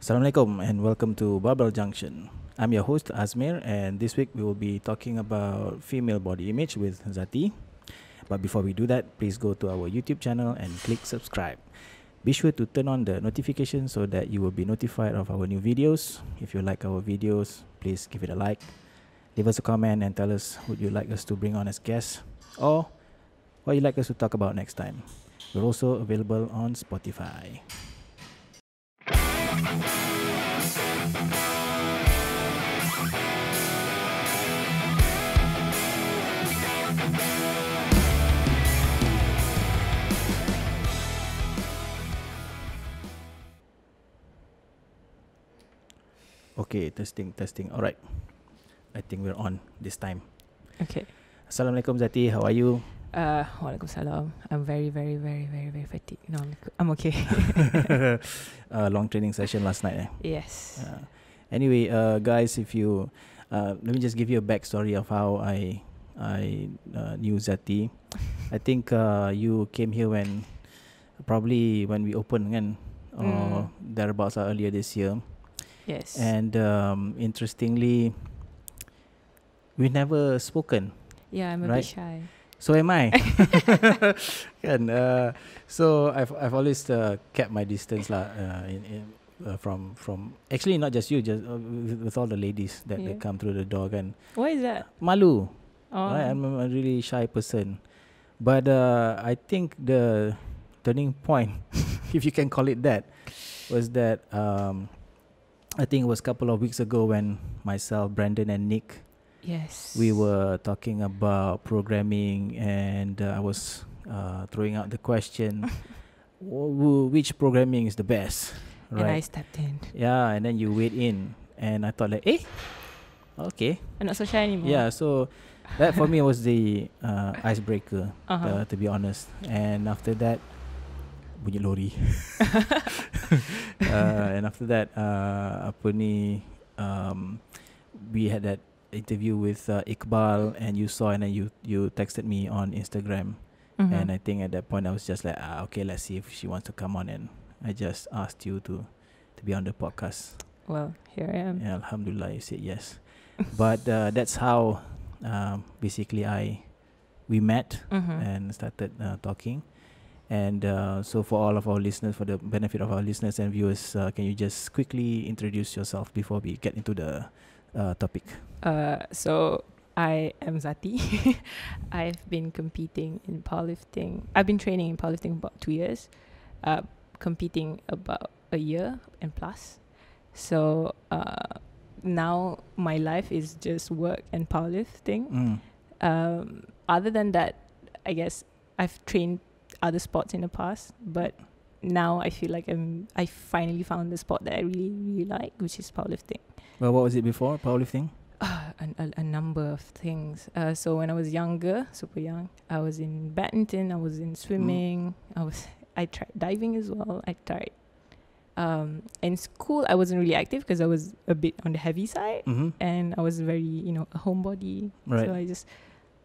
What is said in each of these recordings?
Assalamualaikum and welcome to Barbell Junction. I'm your host Azmir and this week we will be talking about female body image with Zaty. But before we do that, please go to our YouTube channel and click subscribe. Be sure to turn on the notification so that you will be notified of our new videos. If you like our videos, please give it a like. Leave us a comment and tell us who you like us to bring on as guests or what you like us to talk about next time. We're also available on Spotify. Okay, testing, testing. All right. I think we're on this time. Okay. Assalamualaikum Zati, how are you? Uh, Waalaikumsalam. I'm very, very, very, very, very fatigued. No, I'm, okay. uh, long training session last night. Eh? yes. Uh, anyway, uh, guys, if you uh, let me just give you a backstory of how I I uh, knew Zati. I think uh, you came here when probably when we opened kan, or Mm. thereabouts uh, earlier this year. Yes. And um, interestingly, we never spoken. yeah, I'm a right. bit shy. So am I. and, uh, so I've I've always uh, kept my distance lah. Uh, in, in uh, from from actually not just you, just uh, with, with all the ladies that they Yeah. come through the door kan. What is that? Malu. Oh, Right? I'm a really shy person, but uh, I think the turning point, if you can call it that, was that um, I think it was a couple of weeks ago when myself, Brandon, and Nick yes. we were talking about programming and uh, I was uh, throwing out the question wh- wh- which programming is the best And I stepped in. yeah and then you weighed in and I thought like eh okay I'm not so shy anymore. yeah so that for me was the uh, icebreaker Uh-huh. uh, to be honest and after that bunyi lori uh, and after that uh, apa ni um, we had that interview with uh, Iqbal and you saw and then you you texted me on Instagram Mhm. and I think at that point I was just like ah, okay let's see if she wants to come on and I just asked you to to be on the podcast well, here I am. and Alhamdulillah you said yes but uh, that's how um, basically I we met Mhm. and started uh, talking. And uh, so, for all of our listeners, for the benefit of our listeners and viewers, uh, can you just quickly introduce yourself before we get into the uh, topic? Uh, so I am Zaty. I've been competing in powerlifting. I've been training in powerlifting about two years. Uh, competing about a year and plus. So uh, now my life is just work and powerlifting. Mm. Um, other than that, I guess I've trained other sports in the past, but now I feel like I'm I finally found the sport that I really really like, which is powerlifting. Well, what was it before powerlifting? Uh, a, a, a number of things. Uh, so when I was younger, super young, I was in badminton. I was in swimming. I was I tried diving as well. I tried. Um, in school, I wasn't really active because I was a bit on the heavy side, Mm-hmm. and I was very you know a homebody. Right. So I just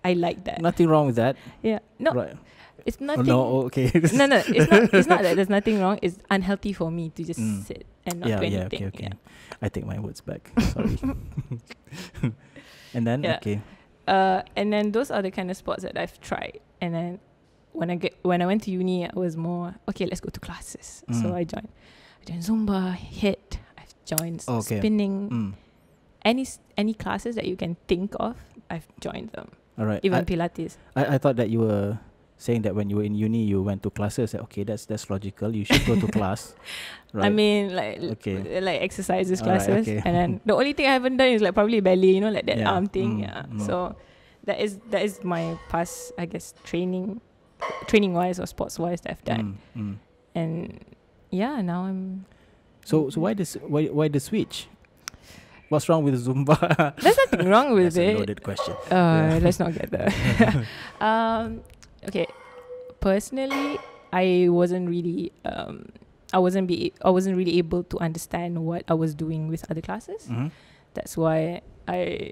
I like that. Nothing wrong with that. yeah. No, Right. It's Oh, nothing. no. oh, okay. no, no, it's not. It's not that there's nothing wrong. It's unhealthy for me to just Mm. sit and not yeah. do Yeah. anything. Okay. Okay. Yeah. I take my words back. Sorry. and then Yeah. okay. Uh, and then those are the kind of sports that I've tried. And then when I get when I went to uni, I was more okay. Let's go to classes. So Mm. I joined. I joined Zumba, hit. I've joined Okay. spinning. Mm. Any any classes that you can think of, I've joined them. All right. Even I, Pilates. I I thought that you were saying that when you were in uni you went to classes. Like, okay, that's that's logical. You should go to class. Right. I mean, like Okay. like exercises classes. okay. And then the only thing I haven't done is like probably ballet. You know, like that Yeah. arm thing. Mm, yeah. mm. So that is that is my past, I guess, training, training wise or sports wise that I've done. Mm, mm. and yeah, now I'm. So so why this why why the switch? What's wrong with Zumba? There's nothing wrong with That's a it. loaded question. Uh, Yeah. let's not get there. um, okay, personally, I wasn't really um, I wasn't be I wasn't really able to understand what I was doing with other classes. Mhm. That's why I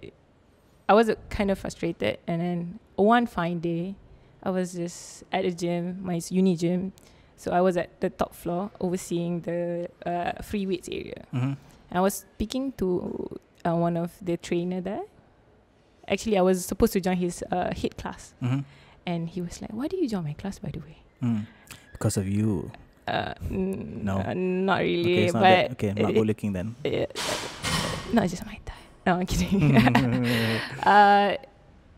I was uh, kind of frustrated. And then one fine day, I was just at a gym, my uni gym. So I was at the top floor overseeing the uh, free weights area. Mm-hmm. I was speaking to uh, one of the trainer there. Actually, I was supposed to join his uh, hit class, Mm-hmm. And he was like, "Why did you join my class, by the way?" Mm. Because of you. Uh, n- No. uh, not Okay, really. not but that. Okay, I'm not good looking then. uh, not just my time. No, I'm kidding. uh,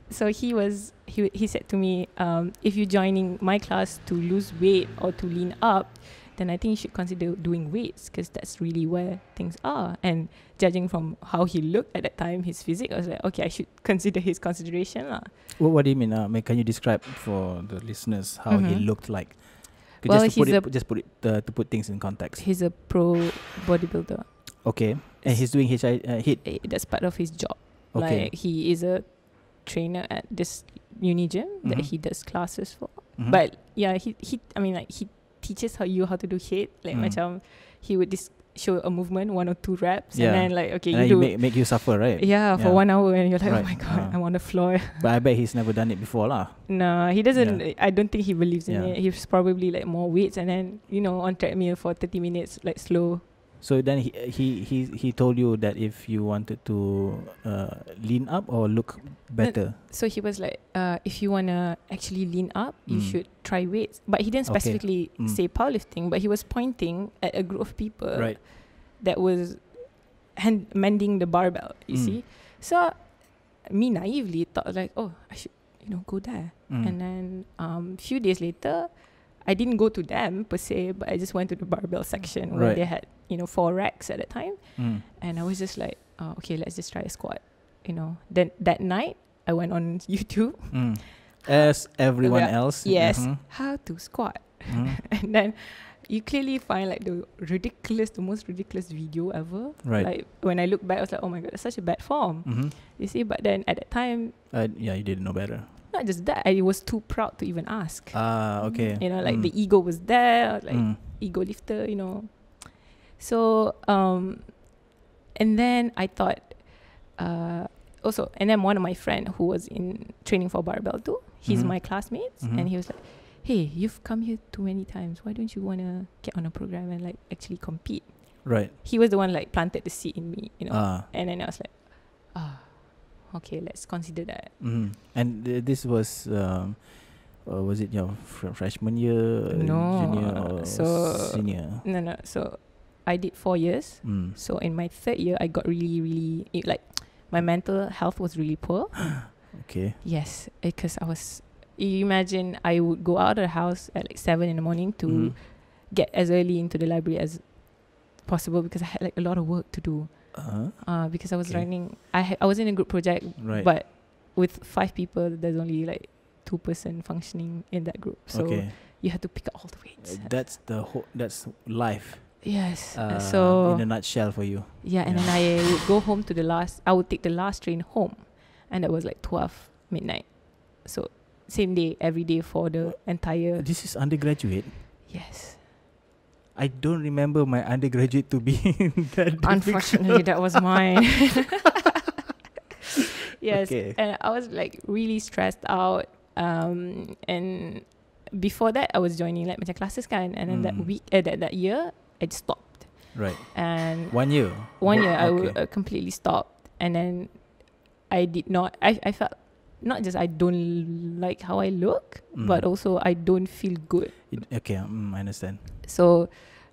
so he was he he said to me, um, if you're joining my class to lose weight or to lean up, then I think you should consider doing weights because that's really where things are. And judging from how he looked at that time, his physique, I was like, okay, I should consider his consideration lah. What, what do you mean? Uh, can you describe for the listeners how he Mhm. looked like? Well, just to put it, just put it uh, to put things in context. He's a pro bodybuilder. Okay, and he's doing HI uh, hit. Eh, That's part of his job. Okay, Like he is a trainer at this uni gym that Mhm. he does classes for. Mhm. But yeah, he he I mean like he teaches how you how to do hit. Like Mm. macam he would dis- show a movement, one or two reps, Yeah. and then like okay, and you do make, make you suffer, right? yeah for Yeah. one hour, and you're like, Right, oh my god, uh. I'm on the floor. But I bet he's never done it before, lah. no, he doesn't. I don't think he believes in Yeah. it. He's probably like more weights, and then you know on treadmill for 30 minutes, like slow. So then he he he he told you that if you wanted to uh, lean up or look better. So he was like, uh, if you wanna actually lean up, you Mm. should try weights. But he didn't Okay. specifically Mm. say powerlifting, but he was pointing at a group of people right. that was hand mending the barbell. You Mm. see, so me naively thought like, oh, I should you know go there. Mm. And then um, few days later, I didn't go to them per se, but I just went to the barbell section where they had you know four racks at a time, Mm. and I was just like, oh, okay, let's just try a squat. You know, then that night I went on YouTube. Mm. As everyone Yeah. else. Yes, Mhm. how to squat, Mhm. and then you clearly find like the ridiculous, the most ridiculous video ever. Right. Like when I look back, I was like, oh my god, that's such a bad form. Mhm. You see, but then at that time, Uh, yeah, you didn't know better. Not just that, I was too proud to even ask. Ah, okay. You know, like Mm. the ego was there, like Mm. ego lifter, you know. So, um, and then I thought, uh, also, and then one of my friend who was in training for barbell too, he's Mhm. my classmates, Mhm. and he was like, "Hey, you've come here too many times. Why don't you wanna get on a program and like actually compete?" Right. He was the one like planted the seed in me, you know. Ah. And then I was like, ah, okay, let's consider that. Mhm. And th- this was. Um, uh, was it your fr- freshman year, No, junior, or so- senior? No, no. So I did four years. Mm. So in my third year, I got really, really it, like my mental health was really poor. Okay. yes, because I was. You imagine I would go out of the house at like seven in the morning to Mhm. get as early into the library as possible because I had like a lot of work to do. Uh-huh. Uh, because I was Okay. running. I ha- I was in a group project, Right. but with five people, there's only like two person functioning in that group. So okay. you had to pick up all the Uh, weights. That's the whole. That's life. yes. Uh, Uh, so in a nutshell for you. yeah, and then I would go home to the last. I would take the last train home, and that was like twelve midnight. So same day, every day for the entire. This is undergraduate. Yes. I don't remember my undergraduate to be that. Unfortunately, that was mine. yes, Okay. and I was like really stressed out. Um, and before that, I was joining like macam classes kan, and then that Mm. week, uh, that that year, I stopped. Right. And One year. One year, I okay. w- uh, completely stopped, and then I did not. I I felt not just I don't like how I look, but Mm. also I don't feel good. It- okay. Mm, I understand. So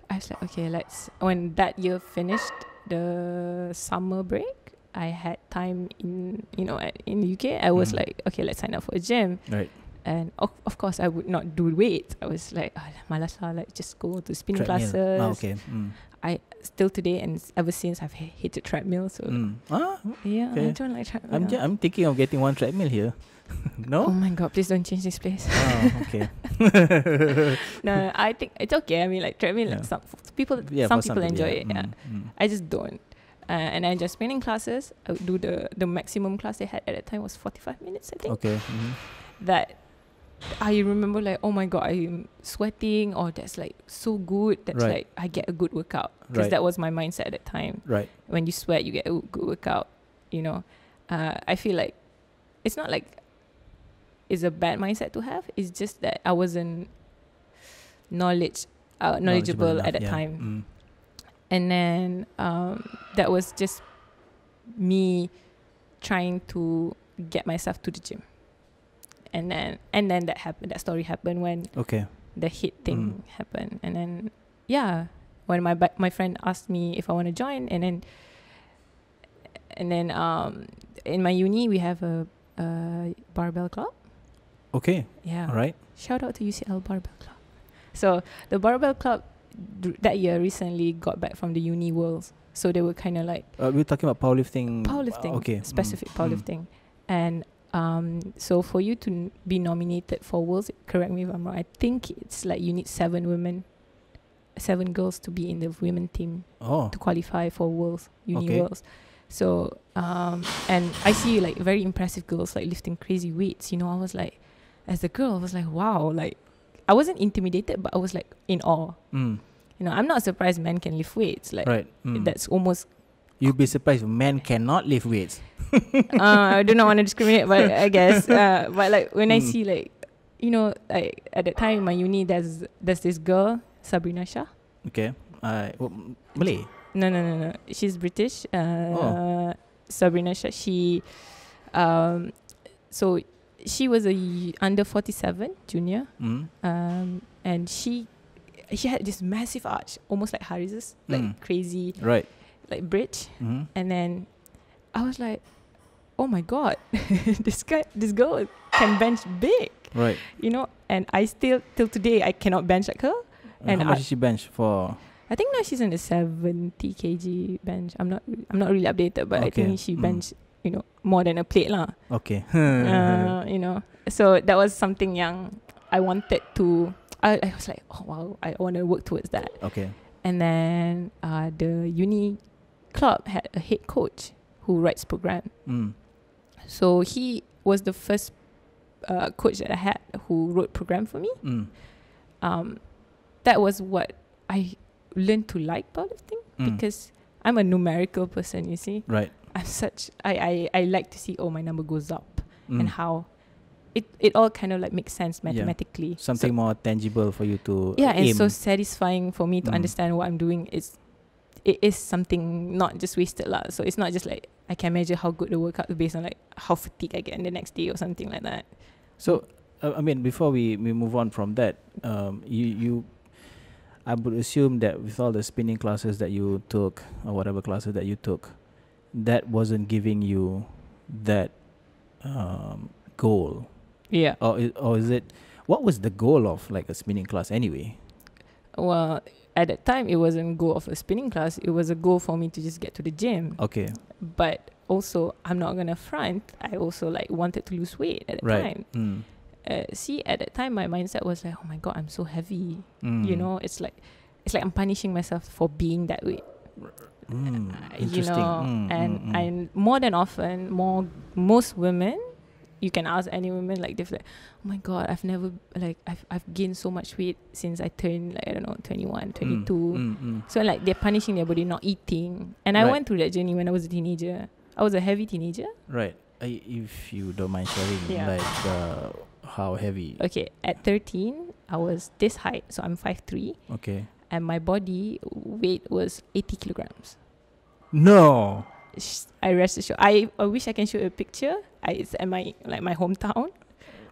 I was like, okay, let's. When that year finished, the summer break, I had time in you know in the UK. I was Mhm. like, okay, let's sign up for a gym, Right. and of, of course I would not do weights. I was like, ah, malas lah, like just go to spinning Treadmill. classes. Ah, okay. Mm. I still today and ever since I've ha- hated treadmill. So Mm. Ah, yeah, I Okay. don't like treadmill. I'm, ju- I'm thinking of getting one treadmill here. Oh my god! Please don't change this place. oh, okay. no, I think it's okay. I mean, like treadmill, like some people, yeah, some people enjoy it. Yeah. Mm, mm. I just don't. Uh, and I just spinning classes. I would do the the maximum class they had at that time was forty five minutes. I think Okay. mhm. that I remember like oh my god I'm sweating or that's like so good. That's Right. like I get a good workout because Right. that was my mindset at that time. Right. When you sweat, you get a good workout. You know, uh, I feel like it's not like it's a bad mindset to have. It's just that I wasn't knowledge, uh, knowledgeable, enough, at that yeah. time. Mm. and then um, that was just me trying to get myself to the gym and then and then that happened that story happened when Okay. the hit Mm. thing happened and then yeah when my my friend asked me if i want to join and then and then um in my uni we have a, a barbell club Okay. yeah All right. Shout out to UCL Barbell Club. So the Barbell Club d- that year recently got back from the Uni Worlds. So they were kind of like Uh, we're talking about powerlifting. powerlifting, Okay. mm, specific mm. powerlifting. And um, so for you to n- be nominated for Worlds, correct me if I'm wrong, I think it's like you need seven women, seven girls to be in the women team Oh. to qualify for Worlds, Uni Okay. Worlds. So, um, and I see like very impressive girls like lifting crazy weights. You know, I was like, as a girl, I was like, wow, like I wasn't intimidated, but I was like in awe. Mm. You know, I'm not surprised men can lift weights. Like Right. Mm. that's almost. You'd be surprised if men cannot lift weights. uh, I do not want to discriminate, but I guess. Uh, but like when I Mm. see like, you know, like at that time in my uni, there's there's this girl Sabrina Shah. Okay. Uh, w- m- Malay. No, no, no, no. She's British. Uh, Oh. Sabrina Shah. She, um, so she was a under forty seven junior. Mm. Um, and she, she had this massive arch, almost like Haris's, like Mm. crazy, Right. like bridge. Mm-hmm. And then, I was like, oh my god, this guy, this girl can bench big, Right. you know. And I still till today I cannot bench like her. And And how much I- is she bench for? I think now she's in the 70 kg bench. I'm not I'm not really updated, but I think she Mm. bench, you know, more than a plate lah. Okay. uh, you know. So that was something young I wanted to I, I was like, oh wow, I want to work towards that. okay. And then uh, the uni club had a head coach who writes program. Mm. So he was the first uh, coach that I had who wrote program for me. Mm. Um, that was what I learned to like powerlifting Mm. because I'm a numerical person. You see, Right. I'm such I I, I like to see oh my number goes up Mm. and how it it all kind of like makes sense Yeah. mathematically. So- Something more tangible for you to yeah, and so satisfying for me to Mm. understand what I'm doing. It's it is something not just wasted lah. So it's not just like I can measure how good the workout is based on like how fatigued I get in the next day or something like that. So, uh, I mean, before we, we move on from that, um, you you, I would assume that with all the spinning classes that you took or whatever classes that you took, that wasn't giving you that um, goal, Yeah. or or is it? What was the goal of like a spinning class anyway? Well, at that time it wasn't goal of a spinning class. It was a goal for me to just get to the gym. Okay, But also, I'm not gonna front. I also like wanted to lose weight at the right. time. Mm. Uh, see, at that time, my mindset was like, oh my god, I'm so heavy. Mm. You know, it's like, it's like I'm punishing myself for being that way. Mm. You know Mm, and mm, and more than often more most women you can ask any women like they're like oh my god i've never like i've, I've gained so much weight since i turned like i don't know 21 22 Mm, mm, so like they're punishing their body not eating and i Right. went through that journey when i was a teenager i was a heavy teenager Right. I, if you don't mind sharing, Yeah. like uh, how heavy? okay at 13 i was this height so i'm 5'3 Okay. And my body weight was 80 kilograms No. I rest assured. I, I wish I can show you a picture. I, it's at my like my hometown.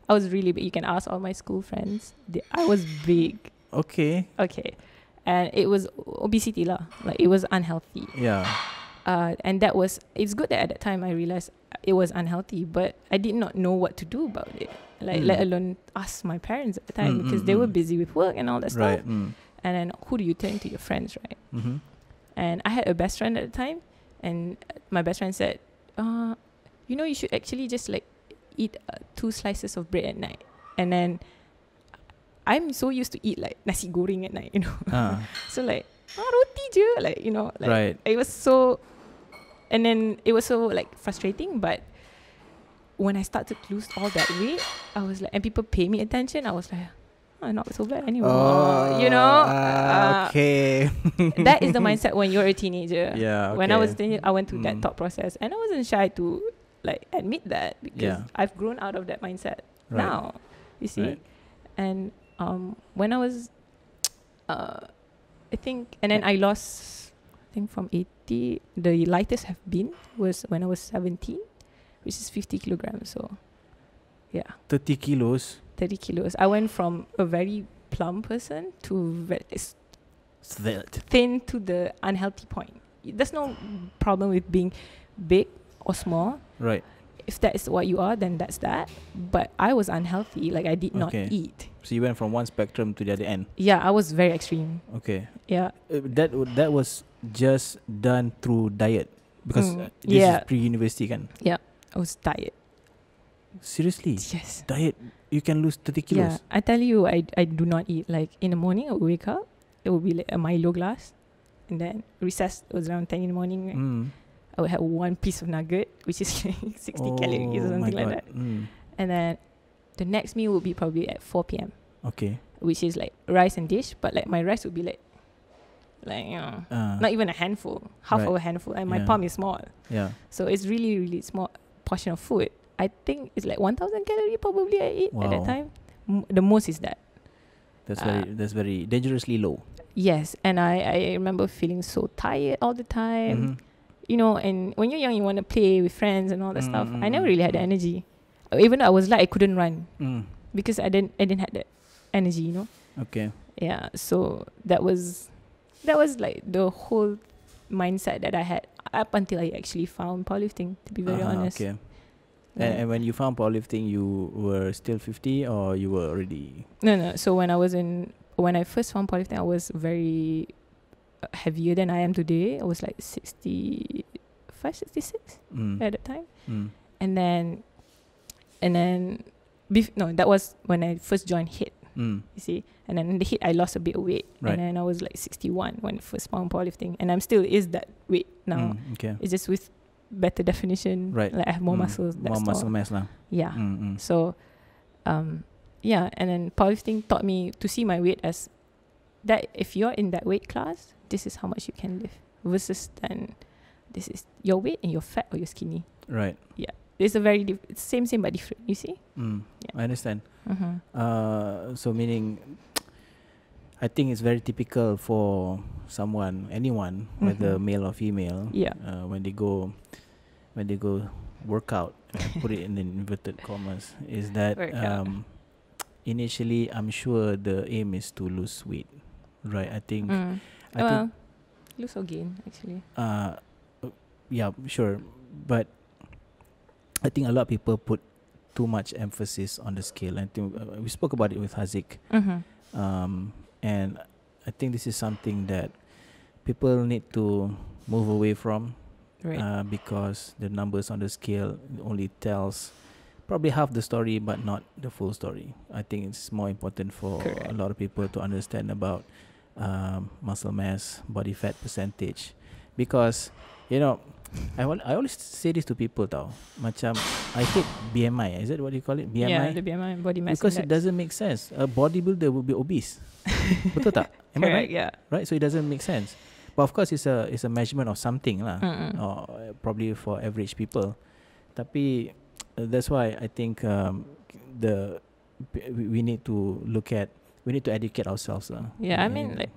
I was really big. You can ask all my school friends. They, I was big. Okay. Okay, and it was obesity lah. Like it was unhealthy. Yeah. Uh, and that was it's good that at that time I realized it was unhealthy, but I did not know what to do about it. Like Mm. let alone ask my parents at the time Mm, because mm, they were mm. busy with work and all that Right. stuff. And then who do you turn to? Your friends, right? Mm-hmm. And I had a best friend at the time, and my best friend said, uh, "You know, you should actually just like eat uh, two slices of bread at night." And then I'm so used to eat like nasi goreng at night, you know. Ah, so like ah, roti je, like you know, like right. it was so, and then it was so like frustrating. But when I started to lose all that weight, I was like, and people pay me attention. I was like, oh, not so bad anymore, you know. Uh, okay. that is the mindset when you're a teenager. Yeah. When I was okay. teenager, I went through Mm. that thought process, and I wasn't shy to like admit that because Yeah. I've grown out of that mindset Right. now. You see, Right. and um, when I was uh, I think, and then I lost. I think from eighty, the lightest I've been was when I was seventeen, which is fifty kilograms. So, yeah, 30 kilos. Thirty kilos. I went from a very plump person to very thin to the unhealthy point. There's no problem with being big or small. Right. If that is what you are, then that's that. But I was unhealthy. Like I did not eat. So you went from one spectrum to the other end. Yeah, I was very extreme. Okay. Yeah. Uh, that w- that was just done through diet because Mm, uh, this yeah. is pre-university kan. Yeah, I was diet. Seriously, Yes. diet you can lose 30 kilos. Yeah. I tell you, I I do not eat. Like in the morning, I would wake up. It would be like a Milo glass, and then recess was around ten in the morning. right? Mm. I would have one piece of nugget, which is like sixty calories Oh or something like that. Mm. And then the next meal would be probably at four p.m., Okay. which is like rice and dish. But like my rice would be like, like you know, Uh, not even a handful, half Right. of a handful, and my Yeah. palm is small. yeah. So it's really, really small portion of food. I think it's like 1,000 calorie probably I eat at that time. M- the most is that. That's Uh, very that's very dangerously low. Yes. And I, I remember feeling so tired all the time. Mhm. You know, and when you're young, you want to play with friends and all that stuff. I never really had the mm. energy. Even though I was like, I couldn't run Mm. because I didn't, I didn't have that energy, you know? Okay. Yeah. So that was, that was like the whole mindset that I had up until I actually found powerlifting, to be very Ah, honest. Okay. And, and when you found powerlifting, you were still 50 or you were already. No, no. So when I was in, when I first found powerlifting, I was very uh, heavier than I am today. I was like 65, 66 Mm. at that time. Mm. And then, and then, bef- no, that was when I first joined HIT, Mm. you see. And then in the HIT, I lost a bit of weight. Right. And then I was like 61 when I first found powerlifting. And I'm still is that weight now. Mm. Okay. It's just with better definition. Right. Like I have more Mm. muscles. More that's muscle all. mass lah. Yeah. Mm. Mm. So, um, yeah, and then powerlifting taught me to see my weight as that if you're in that weight class, this is how much you can lift versus then this is your weight and you're fat or you're skinny. Right. Yeah. It's a very diff- same same but different. You see? Mm. Yeah. I understand. Mm-hmm. Uh, so meaning, I think it's very typical for someone, anyone, whether Mhm. male or female, Yeah. uh, when they go, when they go work out, put it in inverted commas, is that um, initially I'm sure the aim is to lose weight, right? I think, Mm. I well, think, lose or gain actually. uh, uh, yeah, sure, but I think a lot of people put too much emphasis on the scale. I think uh, we spoke about it with Hazik. Mm-hmm. um, and I think this is something that people need to move away from Right. uh, because the numbers on the scale only tells probably half the story but not the full story. I think it's more important for a lot of people to understand about um, muscle mass, body fat percentage, because you know. I, al- I always say this to people tau Macam I hate BMI Is that what you call it? BMI Yeah, the BMI body mass because it doesn't make sense. A bodybuilder will be obese. Betul tak? Am I right? Yeah. Right. So it doesn't make sense. But of course, it's a it's a measurement of something lah. Mm-mm. Or uh, probably for average people. Tapi uh, that's why I think um, the we we need to look at we need to educate ourselves lah. Yeah, I mean like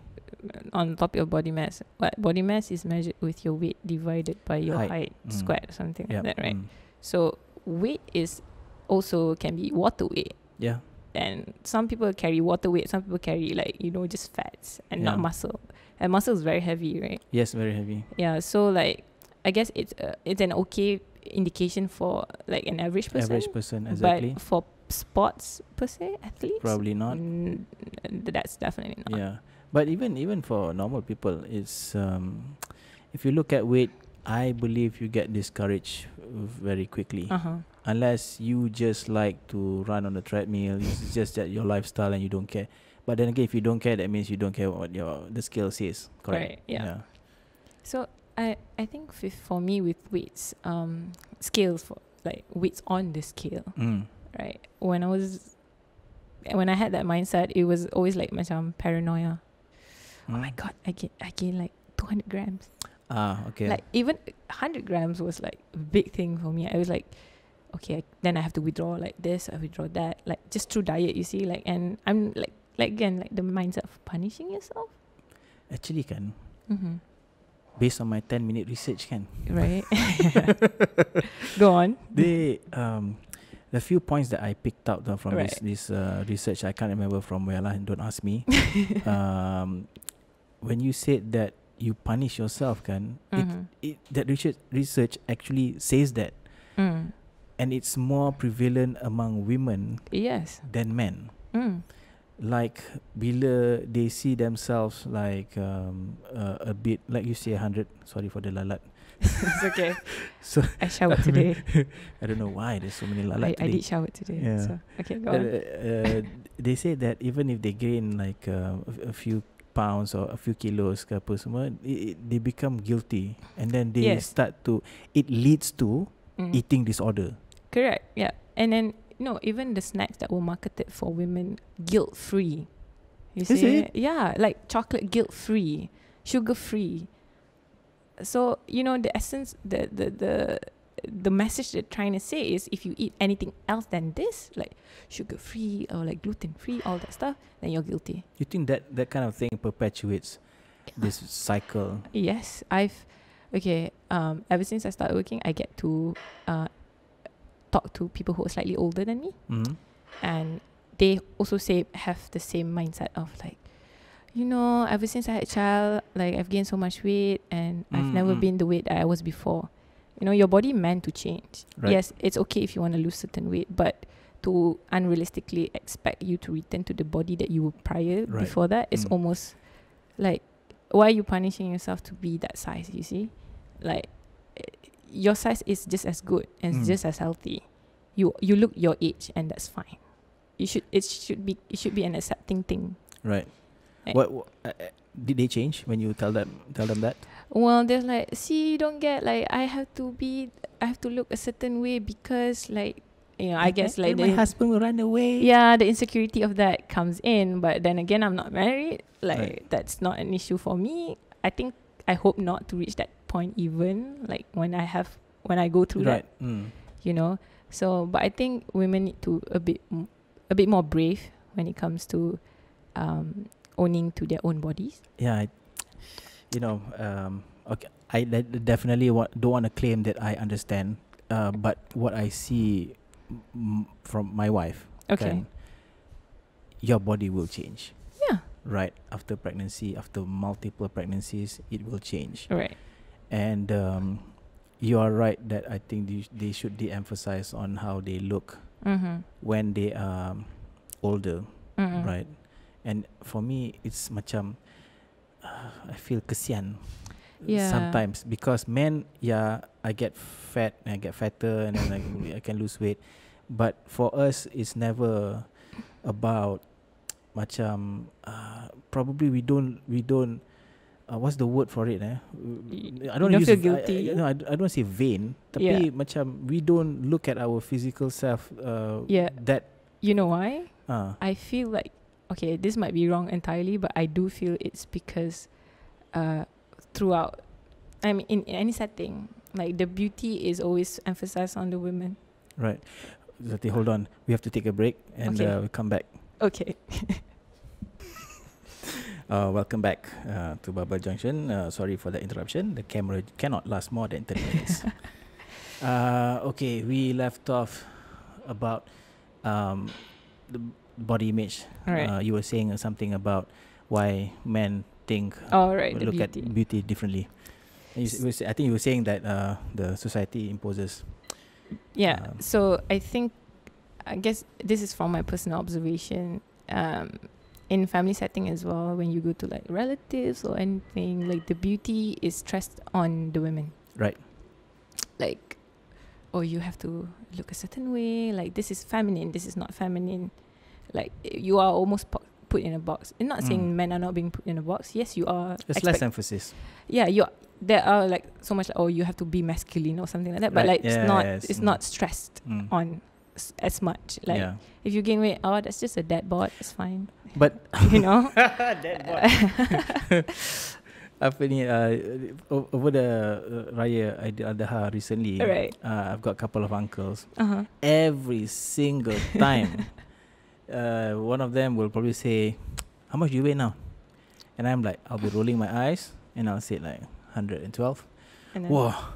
on topic of body mass, what body mass is measured with your weight divided by your Height. height, Mm. squat, something yeah, like that, right? mm, So weight is also can be water weight, yeah. and some people carry water weight, some people carry like you know just fats and not muscle, and muscle is very heavy, right? Yes, very heavy. Yeah, so like I guess it's uh, it's an okay indication for like an average person, Average person, exactly. but for sports per se, athletes, Probably not. mm, that's definitely not. Yeah, but even even for normal people, it's um, if you look at weight, I believe you get discouraged very quickly. Uh huh. Unless you just like to run on the treadmill, it's just that your lifestyle and you don't care. But then again, if you don't care, that means you don't care what your the scale says. Correct. Correct, yeah. So I I think for me with weights, um, scales for like weights on the scale, Mm. right? When I was when I had that mindset, it was always like my macam paranoia. Oh my Mm. god, I gain I gain like two hundred grams. Ah, okay. Like even hundred grams was like a big thing for me. I was like, okay, I, then I have to withdraw like this, I withdraw that, like just through diet. You see, like, and I'm like like again like the mindset of punishing yourself. Actually, kan, Mm-hmm. based on my 10 minute research, can. Right. Go on. they um the few points that I picked out uh, from this Right. this uh, research I can't remember from where lah. Don't ask me. um, when you said that you punish yourself, kan, Mhm. it, it that research research actually says that, Mm. and it's more prevalent among women Yes. than men. Mm. Like bila they see themselves like um, uh, a bit like you say hundred. Sorry for the lalat. it's okay. So I showered today. I don't know why there's so many I, lalat I today. did shower today. Yeah. So okay, go Uh, on. uh, they say that even if they gain like uh, a, a few pounds or a few kilos ke apa semua, it, it, they become guilty and then they Yes. start to. It leads to Mm. eating disorder. Correct. Yeah. And then no, even the snacks that were marketed for women guilt free. You Is see? it? Yeah, like chocolate guilt free, sugar free. So, you know, the essence the the the the message they're trying to say is if you eat anything else than this, like sugar free or like gluten free, all that stuff, then you're guilty. You think that that kind of thing perpetuates this cycle? Yes, I've okay. Um, ever since I started working, I get to uh talk to people who are slightly older than me. Mm-hmm. and they also say have the same mindset of like you know ever since i had a child like i've gained so much weight and i've never Mm, mm. been the weight that i was before you know your body meant to change Right. yes it's okay if you want to lose certain weight but to unrealistically expect you to return to the body that you were prior Right. before that is Mm. almost like why are you punishing yourself to be that size you see like your size is just as good and Mm. just as healthy you you look your age and that's fine you should it should be it should be an accepting thing Right. Right. What, what uh, uh, did they change when you tell them tell them that? well there's like see you don't get like i have to be i have to look a certain way because like you know i guess like my husband will run away. yeah the insecurity of that comes in but then again i'm not married like Right. that's not an issue for me i think i hope not to reach that point even like when i have when i go through that Mm. you know so but i think women need to a bit m- a bit more brave when it comes to um owning to their own bodies Yeah. I, you know. Um. Okay. I de- definitely wa- don't want to claim that I understand. Uh. But what I see m- from my wife. okay your body will change. Yeah. Right after pregnancy, after multiple pregnancies, it will change. right And um, you are right that I think they, they should de-emphasize on how they look mm-hmm. when they are older, Mm-mm. right? And for me, it's macam uh, I feel kesian Yeah. sometimes because men, yeah, I get fat and I get fatter and then like I can lose weight, but for us, it's never about macam uh, probably we don't we don't. Uh, what's the word for it? Eh? I don't don't use feel v- I- guilty? I, no, I, I don't say vain. Tapi macam we don't look at our physical self. Uh, Yeah. That. you know why Uh, i feel like okay this might be wrong entirely but i do feel it's because uh throughout i mean in, in any setting like the beauty is always emphasized on the women right. Zaty, hold on. We have to take a break and Okay. uh, we come back. okay Uh, welcome back uh, to Barbell Junction. Uh, sorry for the interruption. The camera cannot last more than 30 minutes. uh, okay, we left off about um, the body image. Alright. Uh, you were saying uh, something about why men think all right look beauty at beauty differently. And you, s- you were I think you were saying that uh, the society imposes. Yeah. Um, so I think, I guess this is from my personal observation. Um, in family setting as well, when you go to like relatives or anything, like the beauty is stressed on the women. Right. Like, oh, you have to look a certain way. Like this is feminine. This is not feminine. Like you are almost po- put in a box. I'm not Mm. saying men are not being put in a box. Yes, you are. it's expect- less emphasis. yeah, you. Are, there are like so much like oh you have to be masculine or something like that. But Right, like it's yes, not. It's mm. not stressed Mm. on as much. Like yeah. if you gain weight, oh, that's just a dad bod. It's fine. But You know. Dead Apa ni uh, over the uh, raya Adha recently Right. uh, I've got a couple of uncles uh huh. every single time uh, one of them will probably say, "How much do you weigh now?" And I'm like, I'll be rolling my eyes, and I'll say like 112. And then, Wah,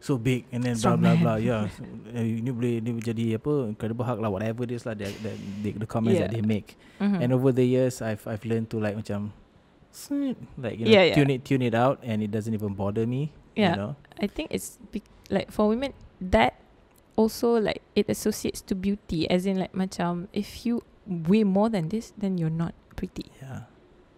so big, and then blah Strong blah blah. Yeah, so, uh, ini boleh ni jadi apa? Incredible Hulk lah, whatever it is lah. The, the, the, the comments that they make. Mhm. And over the years, I've I've learned to like macam, like you know, Yeah, yeah. tune it tune it out, and it doesn't even bother me. Yeah. You know. I think it's bec- like for women that also like it associates to beauty as in like macam if you weigh more than this then you're not pretty Yeah.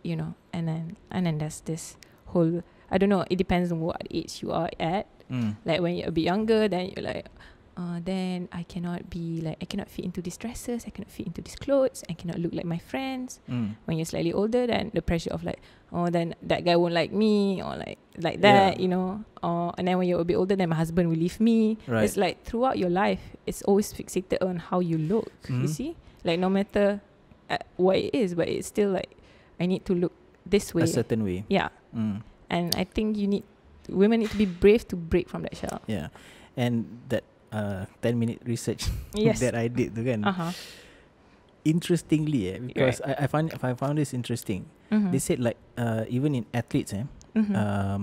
you know and then and then there's this whole I don't know it depends on what age you are at Mm. like when you're a bit younger then you're like uh, then I cannot be like I cannot fit into these dresses I cannot fit into these clothes I cannot look like my friends Mm. when you're slightly older then the pressure of like oh then that guy won't like me or like like Yeah. that you know or and then when you're a bit older then my husband will leave me Right. it's like throughout your life it's always fixated on how you look you Mhm. see like no matter uh, what it is but it's still like I need to look this way A certain way. yeah Mm. and I think you need women need to be brave to break from that shell Yeah. And that uh 10 minute research yes that I did tu kan. uh-huh Interestingly eh, because I, I find I found this interesting. Mhm. They said like uh even in athletes eh, Mhm. um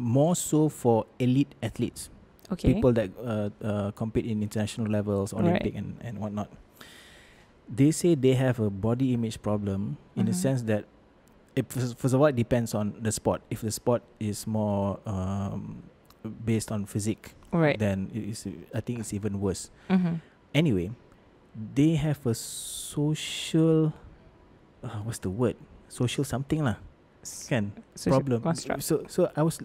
more so for elite athletes, okay people that uh, uh compete in international levels, Right. Olympic and and whatnot. They say they have a body image problem in the Mhm. sense that if first of all it depends on the sport. If the sport is more um based on physique, right then it is I think it's even worse. Mhm. Anyway, they have a social uh, what's the word? Social something lah. Kan social problem. construct. So so I was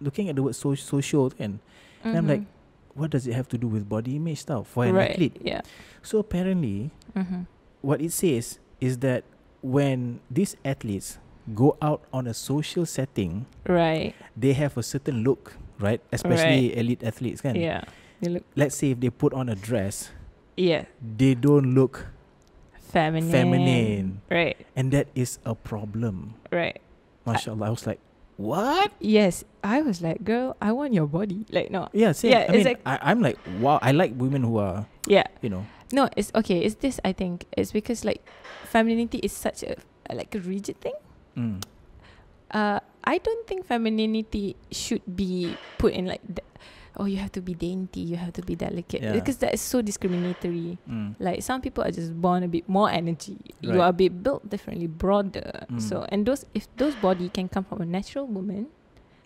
looking at the word so- social and and I'm like, Mhm. what does it have to do with body image stuff for an right athlete? yeah So apparently Mhm. what it says is that when these athletes go out on a social setting, right they have a certain look, right? Especially elite athletes can. yeah Let's say if they put on a dress, yeah they don't look feminine feminine. right And that is a problem. right MashaAllah. I was like, what? yes I was like girl I want your body like no Yeah, same. Yeah, I mean, like- I, I'm like, wow, I like women who are, yeah you know, no it's okay it's this I think it's because like femininity is such a like a rigid thing mm, uh I don't think femininity should be put in like the, oh you have to be dainty you have to be delicate Yeah. because that is so discriminatory mm, like some people are just born a bit more energy you are a bit built differently broader Mm. so and those if those body can come from a natural woman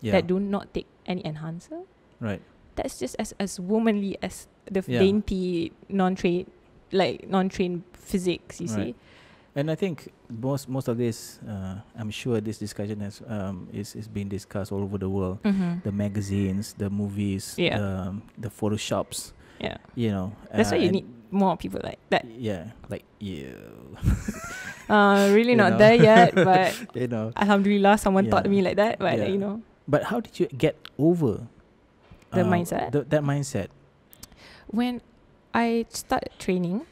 yeah, that do not take any enhancer right. that's just as as womanly as the Yeah. dainty non-trained like non-trained physics you Right. see And I think most most of this, uh, I'm sure this discussion has um, is is being discussed all over the world. mm-hmm. The magazines, the movies, Yeah. um, the photoshops. yeah You know, That's why you need more people like that Yeah, like you. uh really You not know. there yet but you know. alhamdulillah someone taught Yeah. me like that but Yeah. you know But how did you get over The uh, mindset? th- that mindset. when I started training,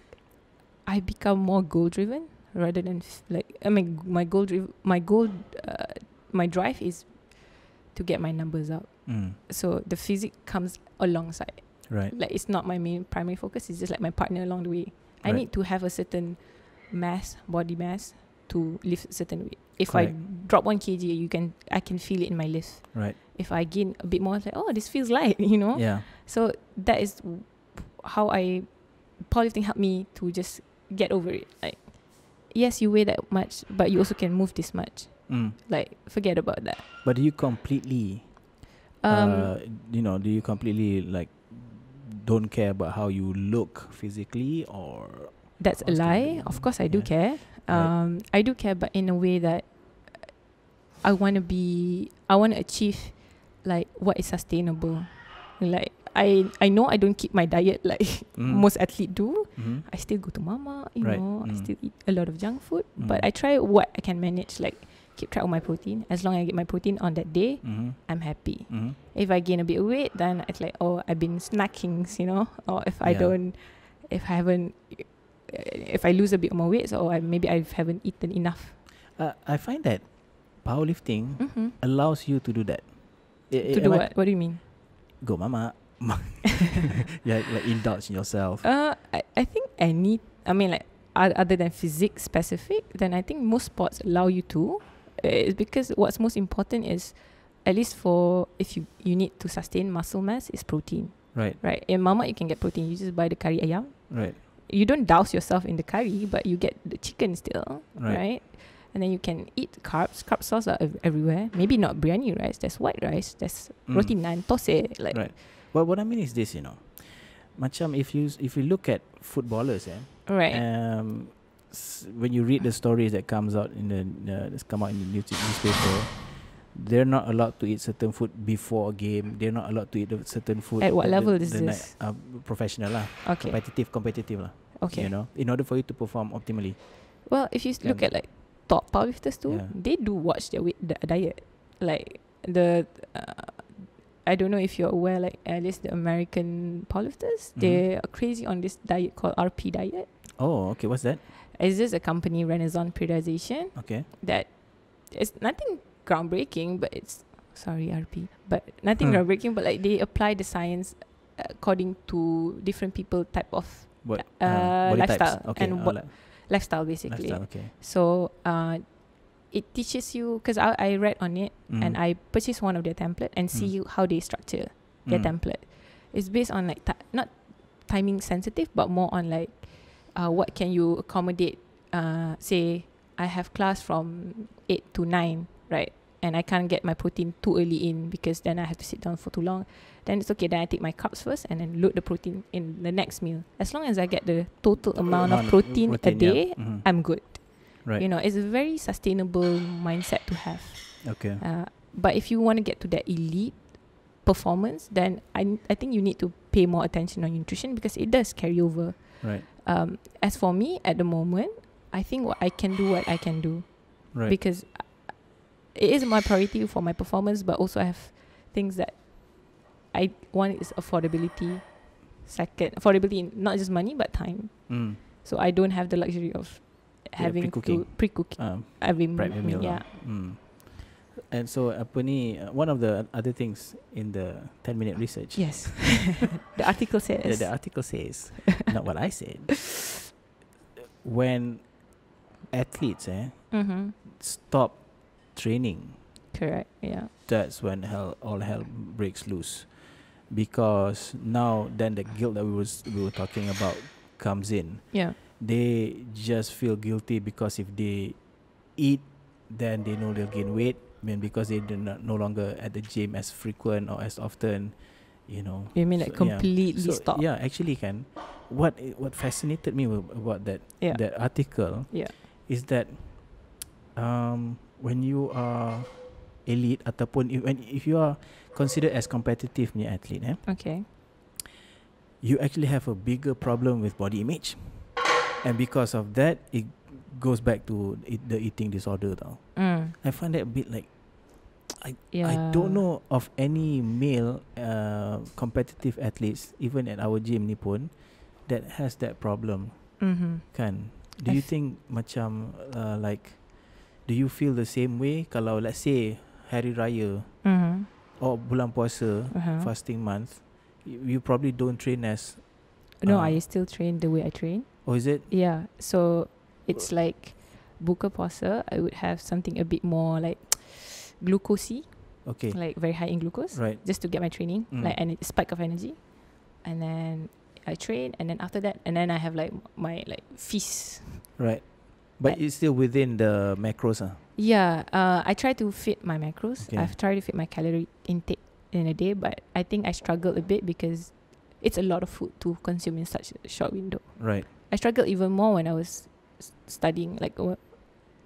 I become more goal driven rather than f- like I mean my goal driv- my goal uh, my drive is to get my numbers up. Mm, So the physique comes alongside. right. Like it's not my main primary focus. It's just like my partner along the way. I Right. need to have a certain mass, body mass, to lift a certain weight. If Correct. I drop one kg, you can I can feel it in my lift. Right. If I gain a bit more, it's like oh this feels light, you know. Yeah. So that is how I powerlifting helped me to just get over it. Like yes, you weigh that much, but you also can move this much. Mm. Like forget about that. But do you completely, Um, uh, you know, do you completely like don't care about how you look physically or that's a lie. Of course, I do Yeah. care. Right. Um, I do care, but in a way that I want to be. I want to achieve like what is sustainable. Like I, I know I don't keep my diet like Mm. most athletes do. Mhm. I still go to mamak, you Right. know, I Mm. still eat a lot of junk food, but Mm. I try what I can manage, like keep track of my protein. As long as I get my protein on that day, Mhm. I'm happy. Mhm. If I gain a bit of weight, then it's like, oh, I've been snacking, you know, or if I don't, if I haven't, if I lose a bit more weight, so I, maybe I haven't eaten enough. Uh, I find that powerlifting Mm-hmm. allows you to do that. I- To I- do am I- what? What do you mean? Go, mama. yeah, like indulge in yourself. Uh, I, I think any, I mean, like other than physics specific, then I think most sports allow you to. Uh, It's because what's most important is, at least for if you you need to sustain muscle mass, is protein, Right. right? In Mamak, you can get protein. You just buy the curry ayam. Right. You don't douse yourself in the curry, but you get the chicken still, Right. right? And then you can eat carbs. Carb sources are ev- everywhere. Maybe not biryani rice. There's white rice. There's Mm. roti naan, tose. Like Right. Well, what I mean is this, you know, macam if you if you look at footballers, eh, right. um, s- when you read the stories that comes out in the uh, that's come out in the news, newspaper, they're not allowed to eat certain food before a game. They're not allowed to eat certain food. At what the- the- level is the night- this? uh, professional lah, okay. competitive, competitive lah. Okay. You know, in order for you to perform optimally. Well, if you look at like top powerlifters too, Yeah. they do watch their weight, the diet. Like the, uh, I don't know if you're aware, like at least the American powerlifters, Mhm. they are crazy on this diet called RP diet. Oh, okay. What's that? It's just a company Renaissance periodization Okay. that it's nothing groundbreaking, but it's sorry RP, but nothing Hmm. groundbreaking. But like they apply the science according to different people type of What? Uh, body lifestyle. Okay. and oh, what- li- lifestyle basically. lifestyle. Okay. So uh, it teaches you because I, I read on it and Mm. I purchased one of their template and see how they structure their Mm. template. It's based on like ti- not timing sensitive, but more on like uh, what can you accommodate. Uh, say I have class from eight to nine, right? And I can't get my protein too early in because then I have to sit down for too long. Then it's okay. Then I take my carbs first and then load the protein in the next meal. As long as I get the total amount of protein, a yeah. day, Mhm. I'm good. Right. You know, it's a very sustainable mindset to have. okay. Uh, but if you want to get to that elite performance, then I I think you need to pay more attention on nutrition because it does carry over. Right. Um, as for me at the moment, I think what I can do what I can do Right. because it is my priority for my performance, but also I have things that I one is affordability. Second, affordability not just money but time. Mm. So I don't have the luxury of Yeah, having pre-cooking. to pre-cook Um, every prep meal. meal. Yeah. lah. Mm. And so apa ni uh, one of the other things in the 10 minute research. Yes. the article says. The, the article says, not what I said. When athletes eh mm-hmm. stop training, Correct. Yeah. that's when hell all hell breaks loose. Because now then the guilt that we was we were talking about comes in. Yeah. They just feel guilty because if they eat then they know they'll gain weight. I mean because they not no longer at the gym as frequent or as often, you know. You mean So, like yeah. completely So, stop? Yeah, actually, can what what fascinated me about that Yeah. that article Yeah. is that um, when you are elite ataupun if, when if you are considered as competitive punya athlete, eh, Okay. you actually have a bigger problem with body image, and because of that, it goes back to it, the eating disorder. Tau. Mm. I find that a bit like Yeah. I don't know of any male uh, competitive athletes, even at our gym ni pun, that has that problem. Mm-hmm. Kan? Do I you think macam uh, like, do you feel the same way kalau let's say hari raya Mm-hmm. or bulan puasa Uh-huh. fasting month, you, you probably don't train as. No, uh, I still train the way I train. Or is it? Yeah. So it's like buka puasa. I would have something a bit more like glucose, Okay. like very high in glucose, Right. just to get my training, Mm. like and spike of energy, and then I train, and then after that, and then I have like my like feast. Right. But it's still within the macros. Ah. Yeah, uh, I try to fit my macros. Okay. I've tried to fit my calorie intake in a day, but I think I struggle a bit because it's a lot of food to consume in such a short window. Right. I struggled even more when I was studying. Like uh,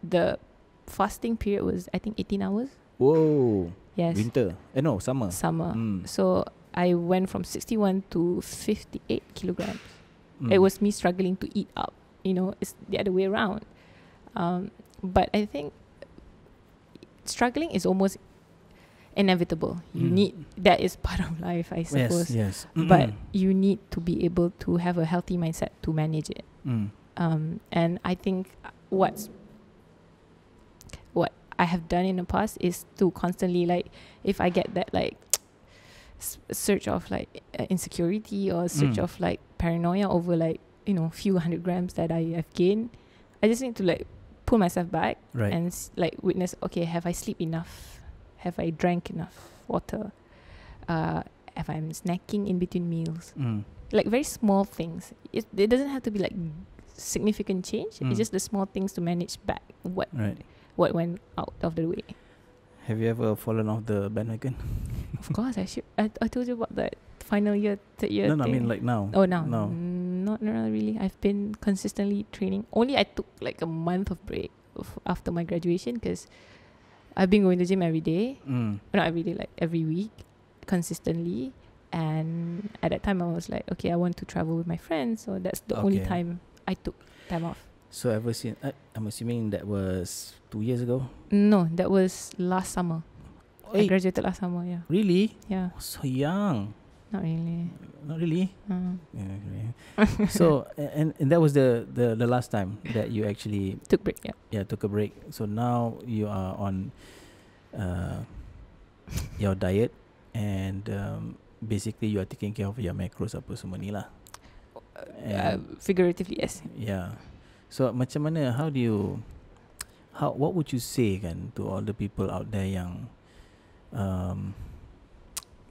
the fasting period was, I think, 18 hours. Whoa. Yes, Winter. Eh no, summer. summer. Mm. So I went from 61 to 58 kilograms. Mm. It was me struggling to eat up. You know, it's the other way around. Um, but I think struggling is almost inevitable. You Mm. need that is part of life, I suppose. Yes. Yes. But you need to be able to have a healthy mindset to manage it. Mm. Um, and I think what's what I have done in the past is to constantly like if I get that like s- search of like uh, insecurity or search Mm. of like paranoia over like you know, few hundred grams that I have gained. I just need to like pull myself back Right. and s- like witness. Okay, have I sleep enough? Have I drank enough water? Uh, have I'm snacking in between meals? Mm. Like very small things. It it doesn't have to be like significant change. Mm. It's just the small things to manage back what Right. what went out of the way. Have you ever fallen off the bandwagon? of course, I should. I, I told you about that final year, third year. no, no, I mean like now. Oh no, No. not not really. I've been consistently training. Only I took like a month of break of, after my graduation because I've been going to gym every day. Mm. Not every day, like every week, consistently. And at that time, I was like, okay, I want to travel with my friends, so that's the only Okay. time I took time off. So ever since I, I'm assuming that was two years ago. No, that was last summer. I Hey, graduated last summer. Yeah, really? yeah, So young. Not really. Not really. Uh, Yeah, okay. so and and that was the, the the last time that you actually took break. Yeah. yeah took a break. So now you are on uh, your diet and um, basically you are taking care of your macros apa semua ni lah. Uh, figuratively, yes. Yeah. So macam mana how do you how what would you say kan to all the people out there yang um